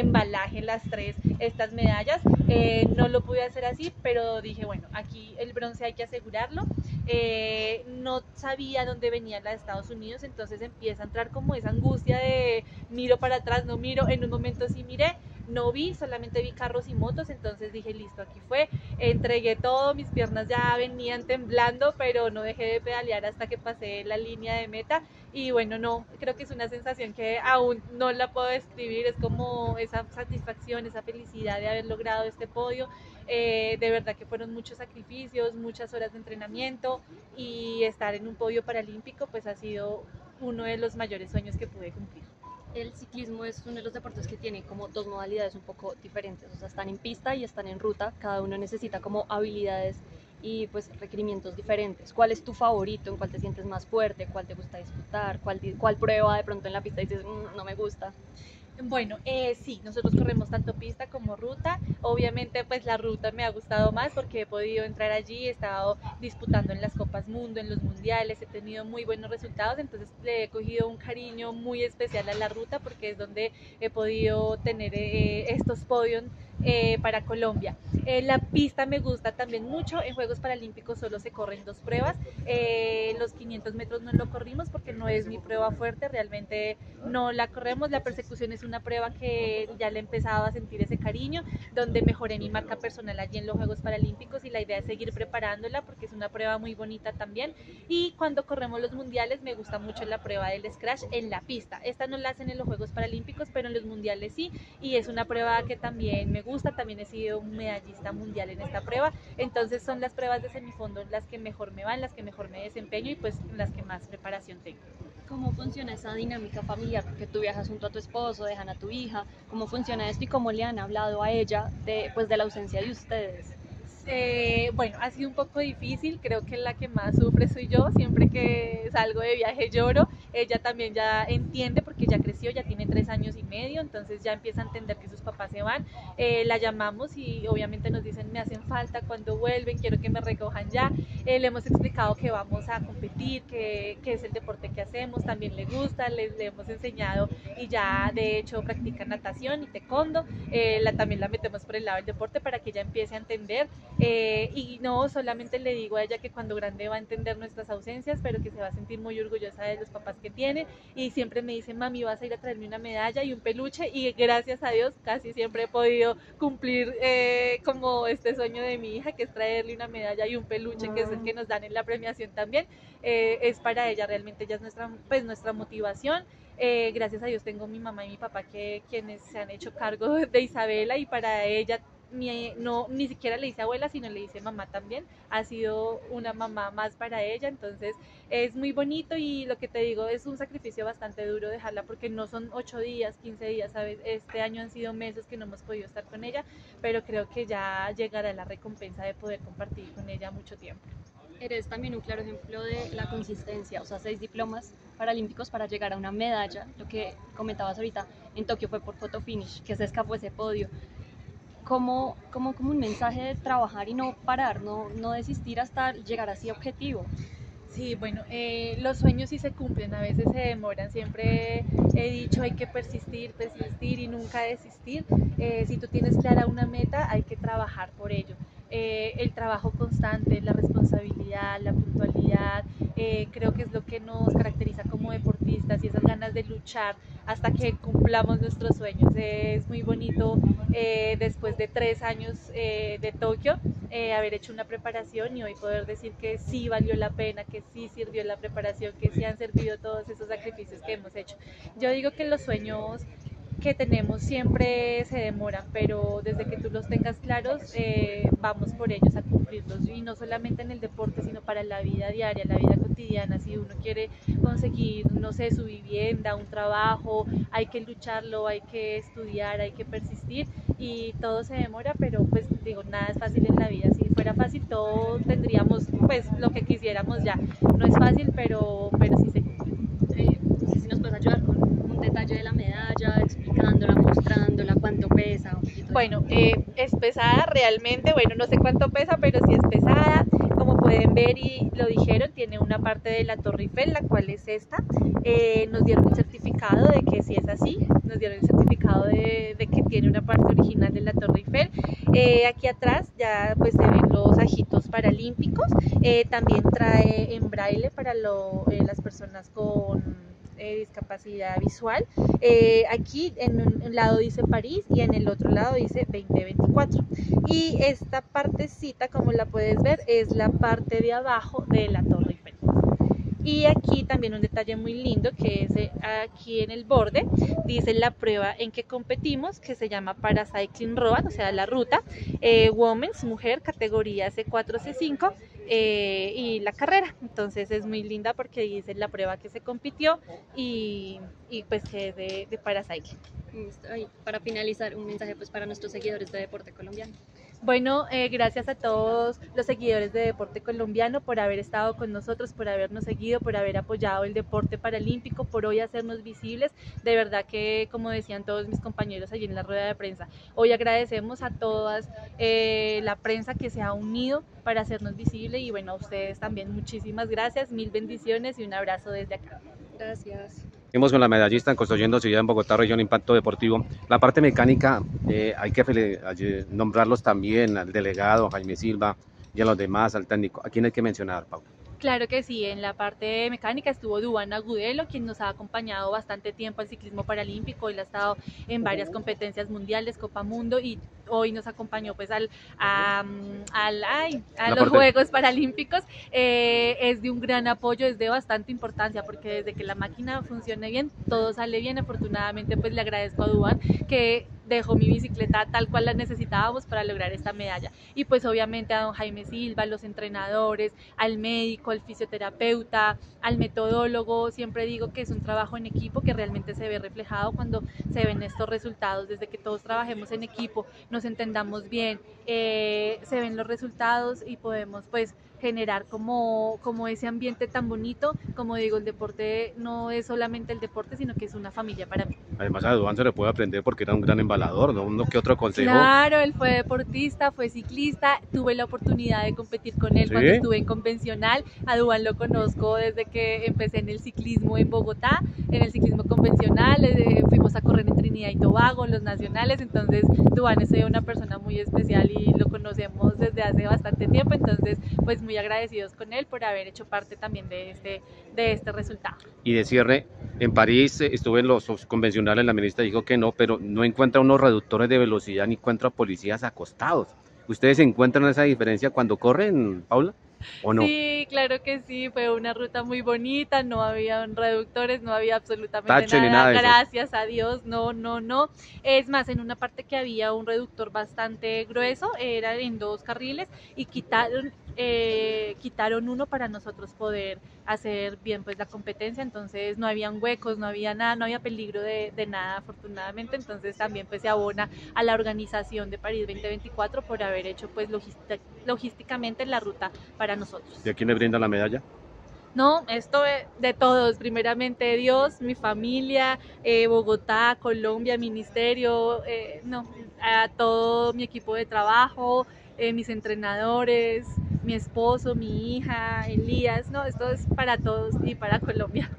embalaje las tres estas medallas. Eh, no lo pude hacer así, pero dije, bueno, aquí el bronce hay que asegurarlo. Eh, no sabía dónde venía la de Estados Unidos, entonces empieza a entrar como esa angustia de miro para atrás, no miro, en un momento sí miré, no vi, solamente vi carros y motos, entonces dije, listo, aquí fue, entregué todo, mis piernas ya venían temblando, pero no dejé de pedalear hasta que pasé la línea de meta. Y bueno, no, creo que es una sensación que aún no la puedo describir, es como esa satisfacción, esa felicidad de haber logrado este podio, eh, de verdad que fueron muchos sacrificios, muchas horas de entrenamiento y estar en un podio paralímpico pues ha sido uno de los mayores sueños que pude cumplir el ciclismo es uno de los deportes que tiene como dos modalidades un poco diferentes, o sea, están en pista y están en ruta, cada uno necesita como habilidades y pues requerimientos diferentes. ¿Cuál es tu favorito? ¿En cuál te sientes más fuerte? ¿Cuál te gusta disfrutar? ¿Cuál, prueba de pronto en la pista dices, mm, no me gusta? Bueno, eh, sí, nosotros corremos tanto pista como ruta. Obviamente, pues la ruta me ha gustado más porque he podido entrar allí, he estado disputando en las Copas Mundo, en los Mundiales, he tenido muy buenos resultados, entonces le he cogido un cariño muy especial a la ruta porque es donde he podido tener eh, estos podios eh, para Colombia. Eh, la pista me gusta también mucho. En Juegos Paralímpicos solo se corren dos pruebas. Eh, los 500 metros no lo corrimos porque no es mi prueba fuerte. Realmente no la corremos. La persecución es una prueba que ya le he empezado a sentir ese cariño, donde mejoré mi marca personal allí en los Juegos Paralímpicos y la idea es seguir preparándola porque es una prueba muy bonita también. Y cuando corremos los mundiales me gusta mucho la prueba del scratch en la pista. Esta no la hacen en los Juegos Paralímpicos, pero en los mundiales sí. Y es una prueba que también me gusta, también he sido un medallista mundial en esta prueba, entonces son las pruebas de semifondo las que mejor me van, las que mejor me desempeño y pues las que más preparación tengo. ¿Cómo funciona esa dinámica familiar? Porque tú viajas junto a tu esposo, dejan a tu hija, ¿cómo funciona esto y cómo le han hablado a ella de, pues, de la ausencia de ustedes? Eh, bueno, ha sido un poco difícil, creo que la que más sufre soy yo, siempre que salgo de viaje lloro, ella también ya entiende porque ya creció, ya tiene tres años y medio, entonces ya empieza a entender que sus papás se van, eh, la llamamos y obviamente nos dicen me hacen falta cuando vuelven, quiero que me recojan ya, eh, le hemos explicado que vamos a competir, que, que, es el deporte que hacemos, también le gusta, les le hemos enseñado y ya de hecho practica natación y taekwondo, la, también la metemos por el lado del deporte para que ella empiece a entender. Eh, y no solamente le digo a ella que cuando grande va a entender nuestras ausencias, pero que se va a sentir muy orgullosa de los papás que tiene. Y siempre me dice, mami, vas a ir a traerme una medalla y un peluche. Y gracias a Dios casi siempre he podido cumplir eh, como este sueño de mi hija, que es traerle una medalla y un peluche, que es el que nos dan en la premiación también. Eh, es para ella, realmente ella es nuestra, pues, nuestra motivación. gracias a Dios tengo mi mamá y mi papá que quienes se han hecho cargo de Isabela y para ella ni, no, ni siquiera le dice abuela, sino le dice mamá también. Ha sido una mamá más para ella, entonces es muy bonito y lo que te digo es un sacrificio bastante duro dejarla porque no son 8 días, 15 días, ¿sabes? Este año han sido meses que no hemos podido estar con ella, pero creo que ya llegará la recompensa de poder compartir con ella mucho tiempo. Eres también un claro ejemplo de la consistencia, o sea, seis diplomas paralímpicos para llegar a una medalla. Lo que comentabas ahorita en Tokio fue por photo finish, que se escapó ese podio como, como, como un mensaje de trabajar y no parar, no, no desistir hasta llegar a ese objetivo. Sí, bueno, eh, los sueños sí se cumplen, a veces se demoran. Siempre he dicho hay que persistir, persistir y nunca desistir. Eh, si tú tienes clara una meta, hay que trabajar por ello. Eh, el trabajo constante, la responsabilidad, la puntualidad, creo que es lo que nos caracteriza como deportistas y esas ganas de luchar hasta que cumplamos nuestros sueños. es muy bonito después de tres años de Tokio haber hecho una preparación y hoy poder decir que sí valió la pena, que sí sirvió la preparación, que sí han servido todos esos sacrificios que hemos hecho. Yo digo que los sueños que tenemos siempre se demoran, pero desde que tú los tengas claros, eh, vamos por ellos a cumplirlos. Y no solamente en el deporte, sino para la vida diaria, la vida cotidiana. Si uno quiere conseguir, no sé, su vivienda, un trabajo, hay que lucharlo, hay que estudiar, hay que persistir y todo se demora, pero pues digo, nada es fácil en la vida. Si fuera fácil, todo tendríamos pues lo que quisiéramos ya. No es fácil, pero, pero sí se cumple. Eh, no sé si nos puedes ayudar con detalle de la medalla, explicándola, mostrándola, cuánto pesa. Bueno, eh, es pesada realmente, bueno, no sé cuánto pesa, pero sí es pesada. Como pueden ver y lo dijeron, tiene una parte de la Torre Eiffel, la cual es esta. Eh, nos dieron un certificado de que si es así, nos dieron el certificado de, de que tiene una parte original de la Torre Eiffel. Eh, aquí atrás ya pues se ven los ajitos paralímpicos. Eh, también trae en braille para las personas con discapacidad visual. aquí en un lado dice París y en el otro lado dice 2024. Y esta partecita, como la puedes ver, es la parte de abajo de la Torre. Y aquí también un detalle muy lindo que es eh, aquí en el borde, dice la prueba en que competimos, que se llama Paracycling Road, o sea, la ruta, eh, Women's, mujer, categoría C4, C5 eh, y la carrera. Entonces es muy linda porque dice la prueba que se compitió y, y pues que es de, de Paracycling. para finalizar, un mensaje pues para nuestros seguidores de Deporte Colombiano. Bueno, eh, gracias a todos los seguidores de Deporte Colombiano por haber estado con nosotros, por habernos seguido, por haber apoyado el deporte paralímpico, por hoy hacernos visibles. De verdad que, como decían todos mis compañeros allí en la rueda de prensa, hoy agradecemos a todas eh, la prensa que se ha unido para hacernos visible y bueno, a ustedes también muchísimas gracias, mil bendiciones y un abrazo desde acá. Gracias. Seguimos con la medallista en Construyendo Ciudad en Bogotá, Región Impacto Deportivo. La parte mecánica, eh, hay que nombrarlos también, al delegado, Jaime Silva, y a los demás, al técnico. ¿A quién hay que mencionar, Pau? Claro que sí, en la parte mecánica estuvo Duan Agudelo, quien nos ha acompañado bastante tiempo al ciclismo paralímpico, él ha estado en varias competencias mundiales, Copa Mundo y hoy nos acompañó pues al, a, al, a los Juegos Paralímpicos. Eh, es de un gran apoyo, es de bastante importancia porque desde que la máquina funcione bien, todo sale bien. Afortunadamente pues le agradezco a Duan que dejó mi bicicleta tal cual la necesitábamos para lograr esta medalla. Y pues obviamente a don Jaime Silva, los entrenadores, al médico, al fisioterapeuta, al metodólogo, siempre digo que es un trabajo en equipo que realmente se ve reflejado cuando se ven estos resultados, desde que todos trabajemos en equipo, nos entendamos bien, eh, se ven los resultados y podemos pues generar como, como ese ambiente tan bonito. Como digo, el deporte no es solamente el deporte, sino que es una familia para mí. Además a Duan se le puede aprender porque era un gran embalador, ¿no? Uno que otro consejo. Claro, él fue deportista, fue ciclista, tuve la oportunidad de competir con él cuando estuve en convencional. A Duan lo conozco desde que empecé en el ciclismo en Bogotá, en el ciclismo convencional, eh, fuimos a correr en Trinidad y Tobago, los nacionales, entonces Duan es una persona muy especial y lo conocemos desde hace bastante tiempo, entonces pues muy agradecidos con él por haber hecho parte también de este, de este resultado. Y de cierre, en París eh, estuve en los convencionales, la ministra dijo que no, pero no encuentra unos reductores de velocidad ni encuentra policías acostados. ¿Ustedes encuentran esa diferencia cuando corren, Paula? ¿O no? Sí, claro que sí, fue una ruta muy bonita, no había reductores, no había absolutamente nada, gracias a Dios, no, no, no. Es más, en una parte que había un reductor bastante grueso, era en dos carriles y quitaron eh, quitaron uno para nosotros poder hacer bien pues la competencia, entonces no habían huecos, no había nada, no había peligro de, nada afortunadamente, entonces también pues se abona a la organización de París 2024 por haber hecho pues logísticamente la ruta para nosotros. ¿Y a quién le brinda la medalla? No, esto de todos, primeramente Dios, mi familia, eh, Bogotá, Colombia, Ministerio, eh, no, a todo mi equipo de trabajo, mis entrenadores, mi esposo, mi hija, Elías, no, esto es para todos y para Colombia.